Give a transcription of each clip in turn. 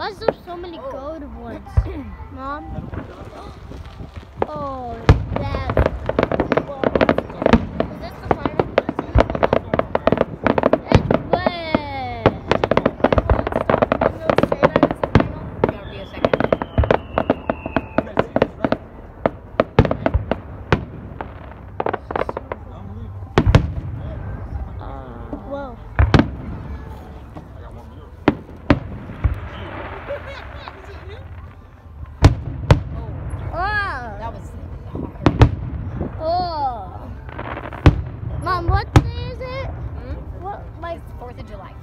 Why is there so many Oh. gold ones? Mom? Oh, that's cool. Is this the final? It's way. No, say that it's the final. Gotta be a second. Whoa. Oh, Oh. that was Oh. Mom, what day is it? hmm? What, like, Fourth of July.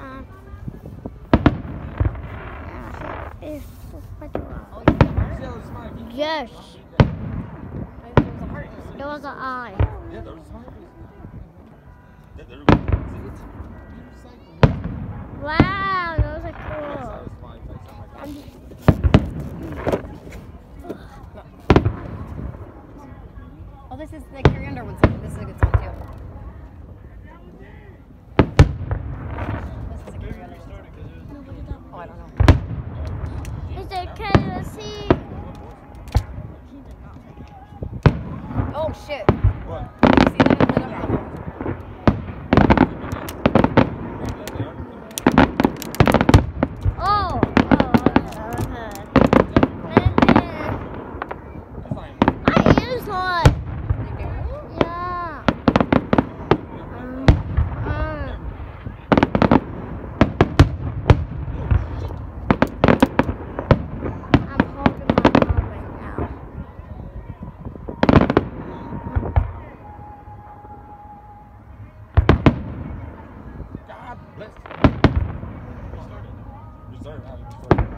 uh, it's Oh, you got the heart? Yes, I there was a heart. in was an eye. Yeah, there was. Yeah, Wow, those are cool. I'm Oh, this is the Carrie Underwood song. This is a good song too. This is a Carrie Underwood song. Oh, I don't know. Is it Tennessee? Oh shit! What? sir.